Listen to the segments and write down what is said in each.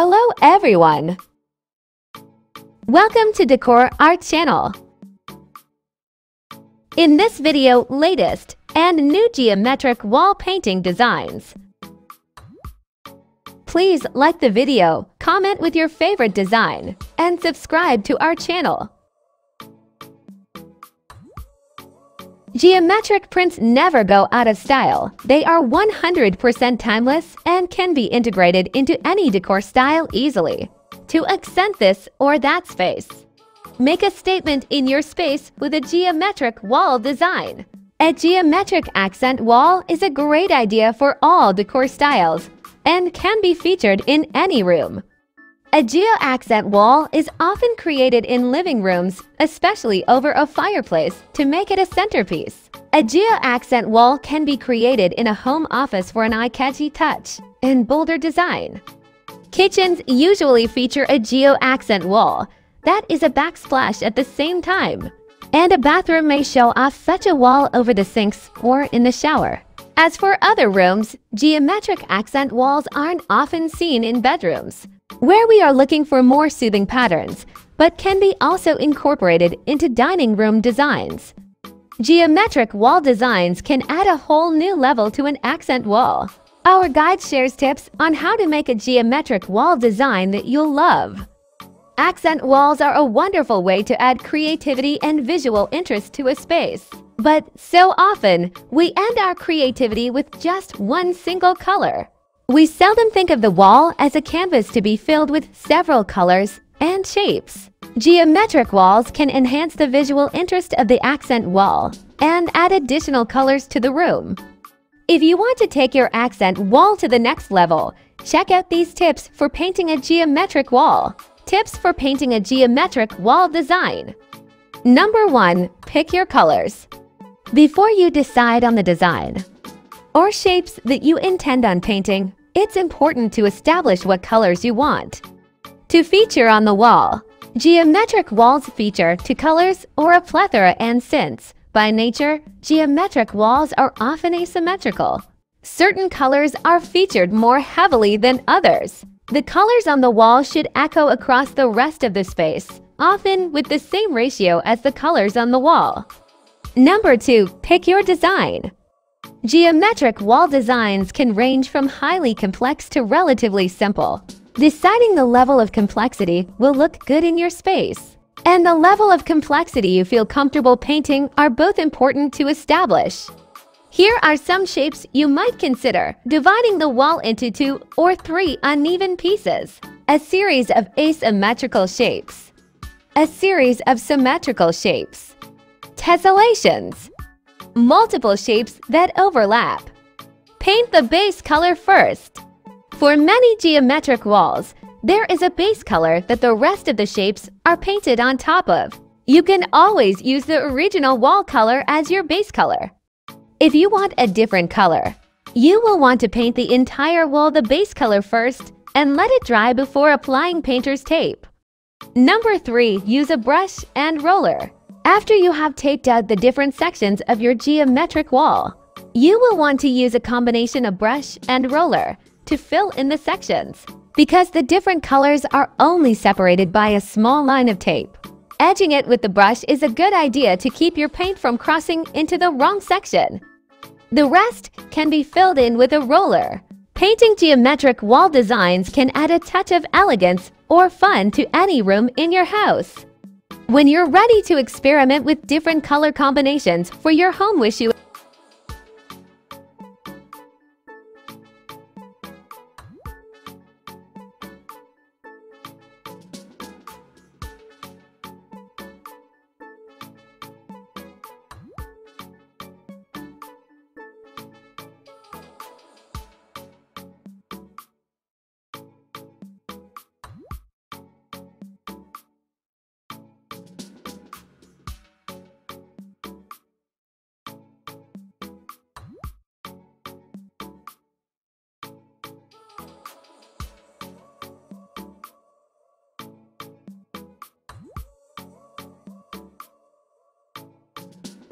Hello everyone! Welcome to Decor Art Channel. In this video, latest and new geometric wall painting designs. Please like the video, comment with your favorite design, and subscribe to our channel. Geometric prints never go out of style. They are 100% timeless and can be integrated into any decor style easily. To accent this or that space, make a statement in your space with a geometric wall design. A geometric accent wall is a great idea for all decor styles and can be featured in any room. A geo-accent wall is often created in living rooms, especially over a fireplace, to make it a centerpiece. A geo-accent wall can be created in a home office for an eye-catchy touch and bolder design. Kitchens usually feature a geo-accent wall that is a backsplash at the same time. And a bathroom may show off such a wall over the sinks or in the shower. As for other rooms, geometric accent walls aren't often seen in bedrooms where we are looking for more soothing patterns, but can be also incorporated into dining room designs. Geometric wall designs can add a whole new level to an accent wall. Our guide shares tips on how to make a geometric wall design that you'll love. Accent walls are a wonderful way to add creativity and visual interest to a space. But so often, we end our creativity with just one single color. We seldom think of the wall as a canvas to be filled with several colors and shapes. Geometric walls can enhance the visual interest of the accent wall and add additional colors to the room. If you want to take your accent wall to the next level, check out these tips for painting a geometric wall. Tips for painting a geometric wall design. Number 1. Pick your colors. Before you decide on the design or shapes that you intend on painting, it's important to establish what colors you want. To feature on the wall, geometric walls feature two colors or a plethora and since, by nature, geometric walls are often asymmetrical. Certain colors are featured more heavily than others. The colors on the wall should echo across the rest of the space, often with the same ratio as the colors on the wall. Number 2. Pick your design. Geometric wall designs can range from highly complex to relatively simple. Deciding the level of complexity will look good in your space. And the level of complexity you feel comfortable painting are both important to establish. Here are some shapes you might consider dividing the wall into two or three uneven pieces. A series of asymmetrical shapes. A series of symmetrical shapes. Tessellations multiple shapes that overlap. Paint the base color first. For many geometric walls, there is a base color that the rest of the shapes are painted on top of. You can always use the original wall color as your base color. If you want a different color, you will want to paint the entire wall the base color first and let it dry before applying painter's tape. Number 3. Use a brush and roller. After you have taped out the different sections of your geometric wall, you will want to use a combination of brush and roller to fill in the sections because the different colors are only separated by a small line of tape. Edging it with the brush is a good idea to keep your paint from crossing into the wrong section. The rest can be filled in with a roller. Painting geometric wall designs can add a touch of elegance or fun to any room in your house. When you're ready to experiment with different color combinations for your home wish you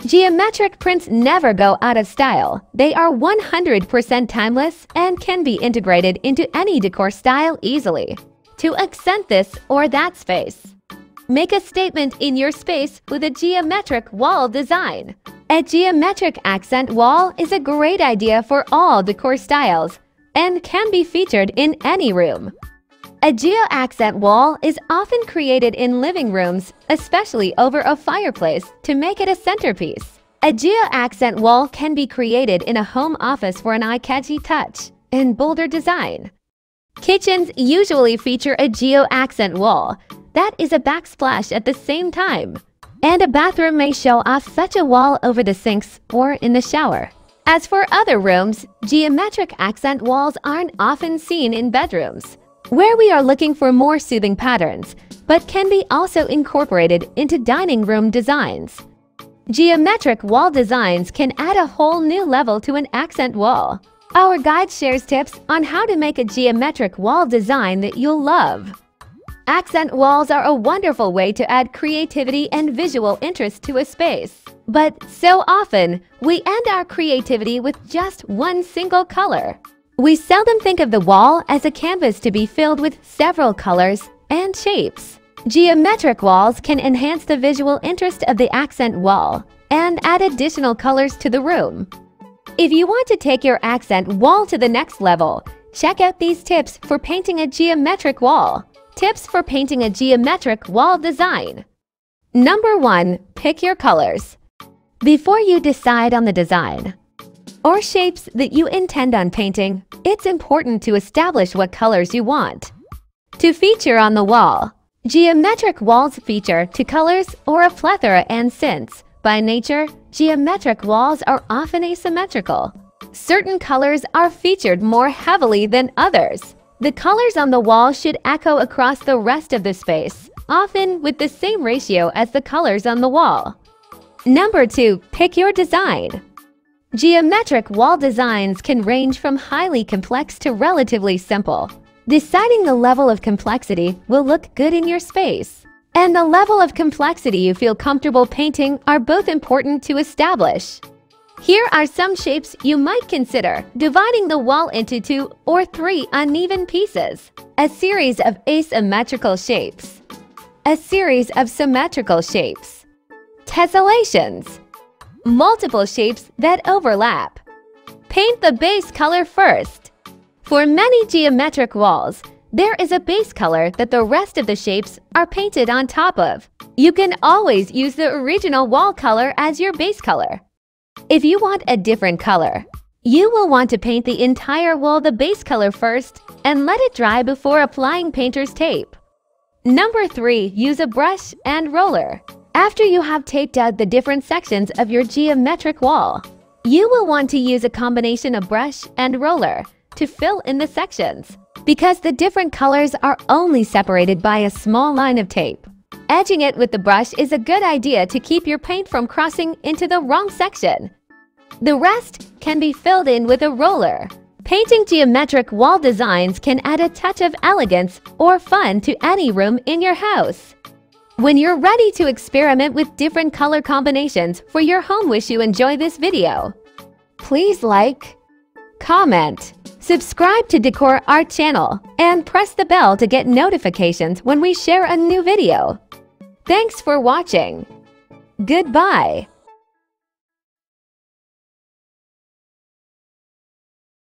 Geometric prints never go out of style. They are 100% timeless and can be integrated into any decor style easily. to accent this or that space. Make a statement in your space with a geometric wall design. A geometric accent wall is a great idea for all decor styles and can be featured in any room. A geo-accent wall is often created in living rooms, especially over a fireplace, to make it a centerpiece. A geo-accent wall can be created in a home office for an eye-catchy touch and bolder design. Kitchens usually feature a geo-accent wall. That is a backsplash at the same time. And a bathroom may show off such a wall over the sinks or in the shower. As for other rooms, geometric accent walls aren't often seen in bedrooms where we are looking for more soothing patterns, but can be also incorporated into dining room designs. Geometric wall designs can add a whole new level to an accent wall. Our guide shares tips on how to make a geometric wall design that you'll love. Accent walls are a wonderful way to add creativity and visual interest to a space. But so often, we end our creativity with just one single color. We seldom think of the wall as a canvas to be filled with several colors and shapes. Geometric walls can enhance the visual interest of the accent wall and add additional colors to the room. If you want to take your accent wall to the next level, check out these tips for painting a geometric wall. Tips for painting a geometric wall design. Number 1. Pick your colors. Before you decide on the design, or shapes that you intend on painting, it's important to establish what colors you want. To feature on the wall, geometric walls feature two colors or a plethora and since, by nature, geometric walls are often asymmetrical. Certain colors are featured more heavily than others. The colors on the wall should echo across the rest of the space, often with the same ratio as the colors on the wall. Number 2. Pick your design. Geometric wall designs can range from highly complex to relatively simple. Deciding the level of complexity will look good in your space. And the level of complexity you feel comfortable painting are both important to establish. Here are some shapes you might consider dividing the wall into two or three uneven pieces. A series of asymmetrical shapes. A series of symmetrical shapes. Tessellations multiple shapes that overlap. Paint the base color first. For many geometric walls, there is a base color that the rest of the shapes are painted on top of. You can always use the original wall color as your base color. If you want a different color, you will want to paint the entire wall the base color first and let it dry before applying painter's tape. Number 3. Use a brush and roller. After you have taped out the different sections of your geometric wall, you will want to use a combination of brush and roller to fill in the sections because the different colors are only separated by a small line of tape. Edging it with the brush is a good idea to keep your paint from crossing into the wrong section. The rest can be filled in with a roller. Painting geometric wall designs can add a touch of elegance or fun to any room in your house. When you're ready to experiment with different color combinations for your home wish you enjoy this video, please like, comment, subscribe to Decor Art channel, and press the bell to get notifications when we share a new video. Thanks for watching. Goodbye.